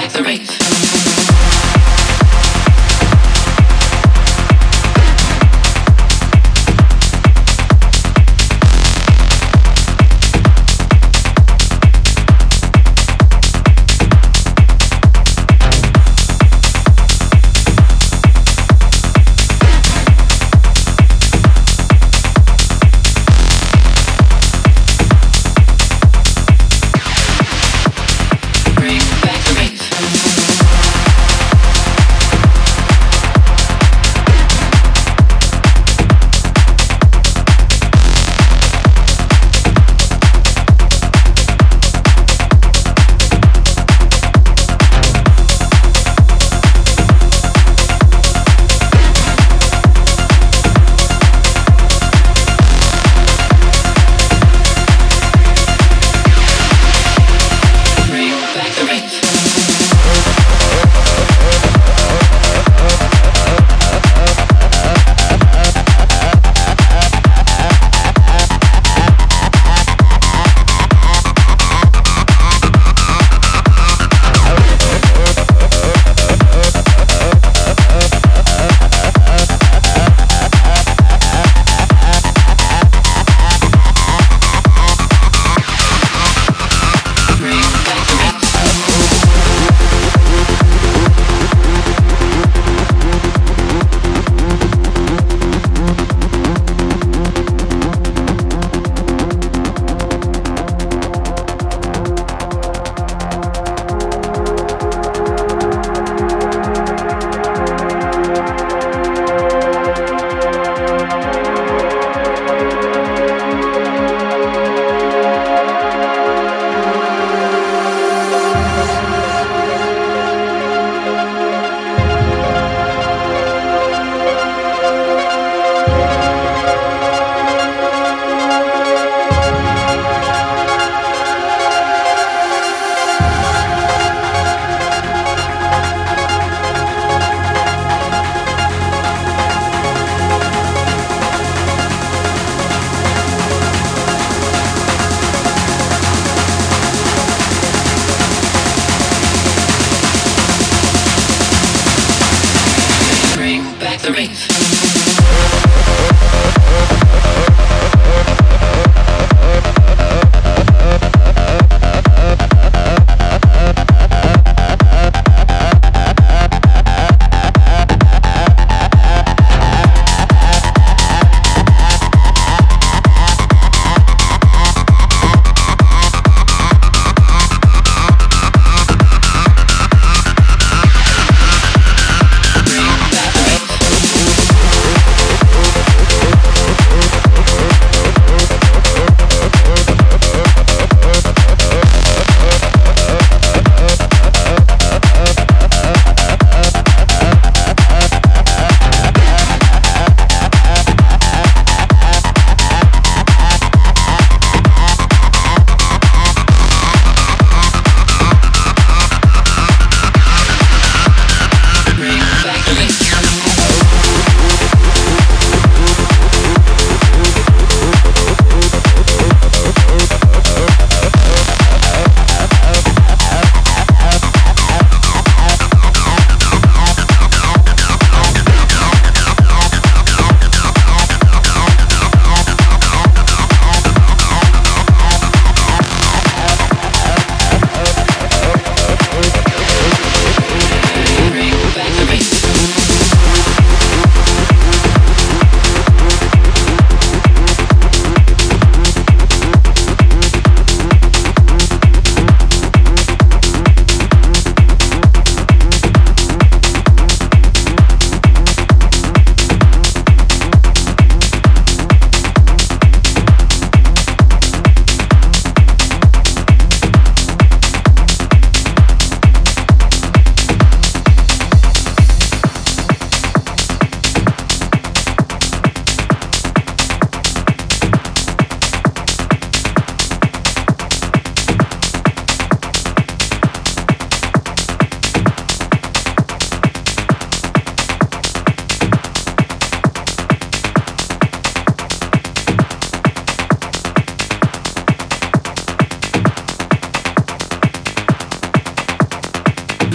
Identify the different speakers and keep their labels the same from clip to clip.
Speaker 1: back the rape. The rave.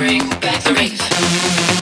Speaker 1: Bring back the rave.